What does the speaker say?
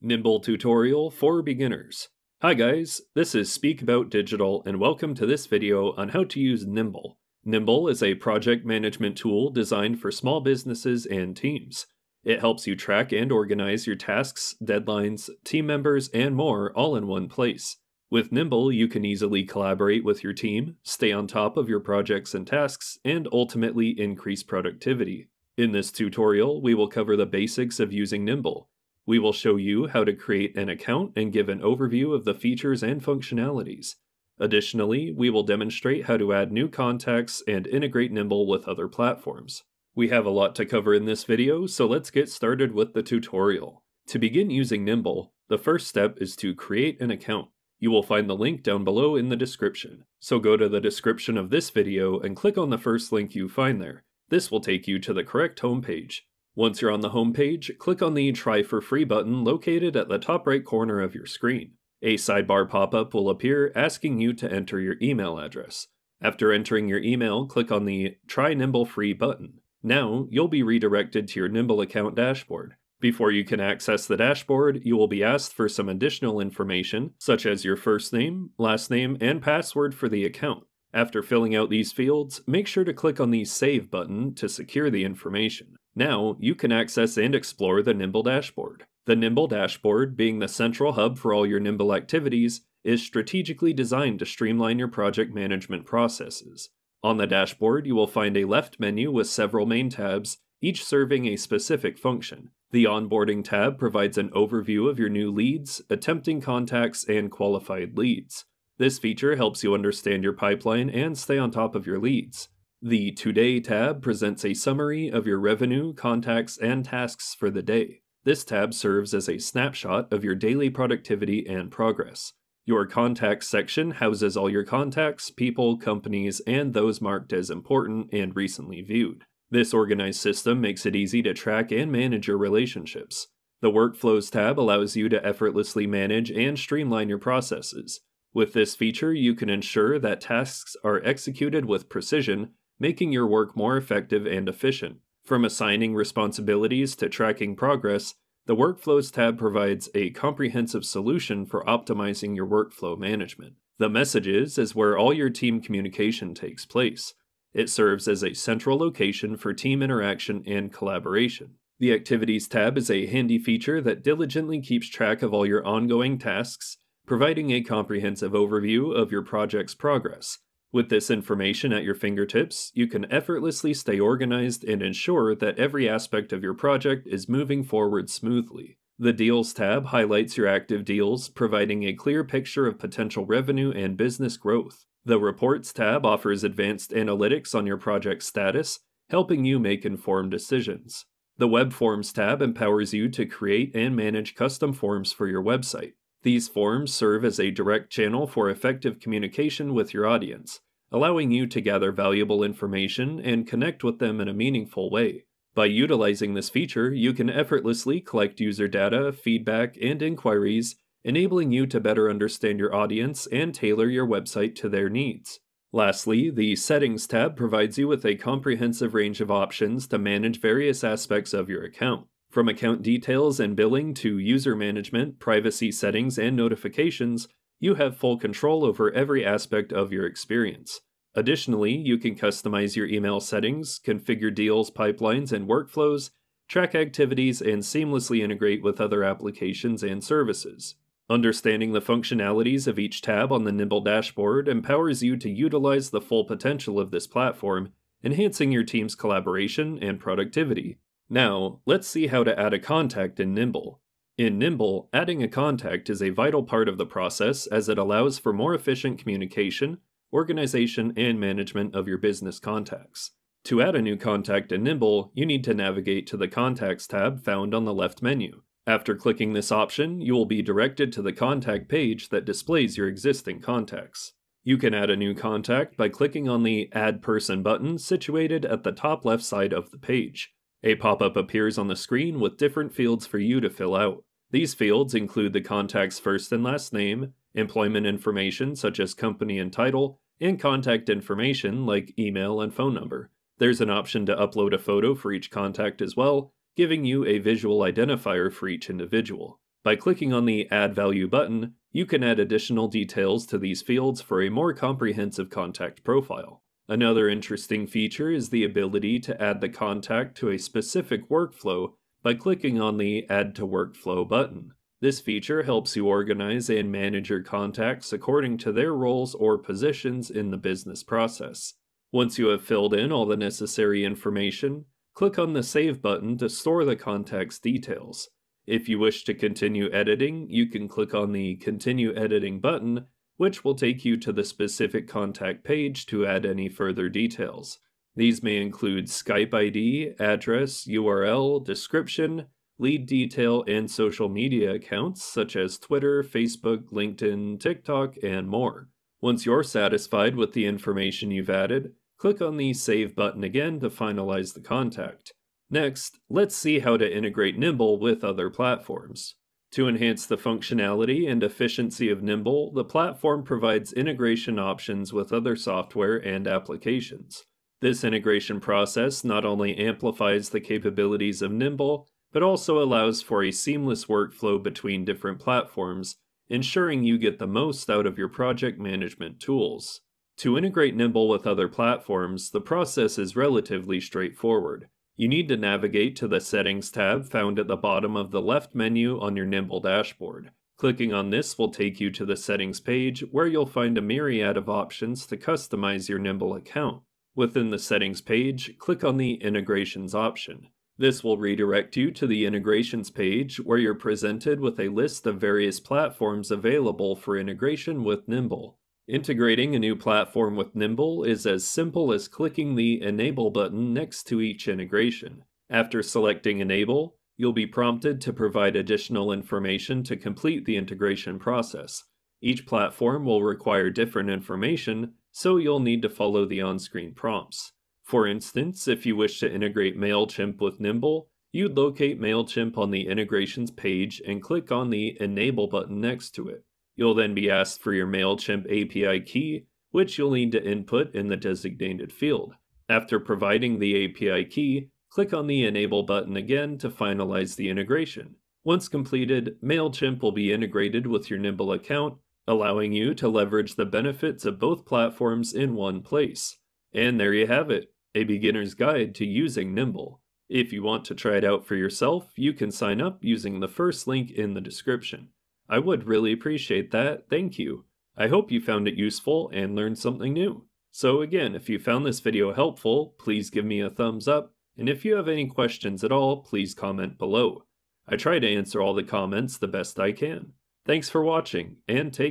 Nimble tutorial for beginners. Hi guys, this is Speak About Digital and welcome to this video on how to use Nimble. Nimble is a project management tool designed for small businesses and teams. It helps you track and organize your tasks, deadlines, team members, and more all in one place. With Nimble, you can easily collaborate with your team, stay on top of your projects and tasks, and ultimately increase productivity. In this tutorial, we will cover the basics of using Nimble. We will show you how to create an account and give an overview of the features and functionalities. Additionally, we will demonstrate how to add new contacts and integrate Nimble with other platforms. We have a lot to cover in this video, so let's get started with the tutorial. To begin using Nimble, the first step is to create an account. You will find the link down below in the description. So go to the description of this video and click on the first link you find there. This will take you to the correct homepage. Once you're on the homepage, click on the Try for Free button located at the top right corner of your screen. A sidebar pop-up will appear asking you to enter your email address. After entering your email, click on the Try Nimble Free button. Now, you'll be redirected to your Nimble account dashboard. Before you can access the dashboard, you will be asked for some additional information, such as your first name, last name, and password for the account. After filling out these fields, make sure to click on the Save button to secure the information. Now, you can access and explore the Nimble dashboard. The Nimble dashboard, being the central hub for all your Nimble activities, is strategically designed to streamline your project management processes. On the dashboard, you will find a left menu with several main tabs, each serving a specific function. The Onboarding tab provides an overview of your new leads, attempting contacts, and qualified leads. This feature helps you understand your pipeline and stay on top of your leads. The Today tab presents a summary of your revenue, contacts, and tasks for the day. This tab serves as a snapshot of your daily productivity and progress. Your Contacts section houses all your contacts, people, companies, and those marked as important and recently viewed. This organized system makes it easy to track and manage your relationships. The Workflows tab allows you to effortlessly manage and streamline your processes. With this feature, you can ensure that tasks are executed with precision, making your work more effective and efficient. From assigning responsibilities to tracking progress, the Workflows tab provides a comprehensive solution for optimizing your workflow management. The Messages is where all your team communication takes place. It serves as a central location for team interaction and collaboration. The Activities tab is a handy feature that diligently keeps track of all your ongoing tasks, providing a comprehensive overview of your project's progress. With this information at your fingertips, you can effortlessly stay organized and ensure that every aspect of your project is moving forward smoothly. The Deals tab highlights your active deals, providing a clear picture of potential revenue and business growth. The Reports tab offers advanced analytics on your project status, helping you make informed decisions. The Web Forms tab empowers you to create and manage custom forms for your website. These forms serve as a direct channel for effective communication with your audience, allowing you to gather valuable information and connect with them in a meaningful way. By utilizing this feature, you can effortlessly collect user data, feedback, and inquiries, enabling you to better understand your audience and tailor your website to their needs. Lastly, the Settings tab provides you with a comprehensive range of options to manage various aspects of your account. From account details and billing to user management, privacy settings, and notifications, you have full control over every aspect of your experience. Additionally, you can customize your email settings, configure deals, pipelines, and workflows, track activities, and seamlessly integrate with other applications and services. Understanding the functionalities of each tab on the Nimble dashboard empowers you to utilize the full potential of this platform, enhancing your team's collaboration and productivity. Now, let's see how to add a contact in Nimble. In Nimble, adding a contact is a vital part of the process as it allows for more efficient communication, organization, and management of your business contacts. To add a new contact in Nimble, you need to navigate to the Contacts tab found on the left menu. After clicking this option, you will be directed to the contact page that displays your existing contacts. You can add a new contact by clicking on the Add Person button situated at the top left side of the page. A pop-up appears on the screen with different fields for you to fill out. These fields include the contact's first and last name, employment information such as company and title, and contact information like email and phone number. There's an option to upload a photo for each contact as well, giving you a visual identifier for each individual. By clicking on the Add Value button, you can add additional details to these fields for a more comprehensive contact profile. Another interesting feature is the ability to add the contact to a specific workflow by clicking on the Add to Workflow button. This feature helps you organize and manage your contacts according to their roles or positions in the business process. Once you have filled in all the necessary information, click on the Save button to store the contact's details. If you wish to continue editing, you can click on the Continue Editing button, which will take you to the specific contact page to add any further details. These may include Skype ID, address, URL, description, lead detail, and social media accounts such as Twitter, Facebook, LinkedIn, TikTok, and more. Once you're satisfied with the information you've added, click on the Save button again to finalize the contact. Next, let's see how to integrate Nimble with other platforms. To enhance the functionality and efficiency of Nimble, the platform provides integration options with other software and applications. This integration process not only amplifies the capabilities of Nimble, but also allows for a seamless workflow between different platforms, ensuring you get the most out of your project management tools. To integrate Nimble with other platforms, the process is relatively straightforward. You need to navigate to the Settings tab found at the bottom of the left menu on your Nimble dashboard. Clicking on this will take you to the Settings page where you'll find a myriad of options to customize your Nimble account. Within the Settings page, click on the Integrations option. This will redirect you to the integrations page where you're presented with a list of various platforms available for integration with Nimble. Integrating a new platform with Nimble is as simple as clicking the Enable button next to each integration. After selecting Enable, you'll be prompted to provide additional information to complete the integration process. Each platform will require different information, so you'll need to follow the on-screen prompts. For instance, if you wish to integrate MailChimp with Nimble, you'd locate MailChimp on the integrations page and click on the Enable button next to it. You'll then be asked for your MailChimp API key, which you'll need to input in the designated field. After providing the API key, click on the Enable button again to finalize the integration. Once completed, MailChimp will be integrated with your Nimble account, allowing you to leverage the benefits of both platforms in one place. And there you have it a beginner's guide to using Nimble. If you want to try it out for yourself, you can sign up using the first link in the description. I would really appreciate that, thank you. I hope you found it useful and learned something new. So again, if you found this video helpful, please give me a thumbs up, and if you have any questions at all, please comment below. I try to answer all the comments the best I can. Thanks for watching, and take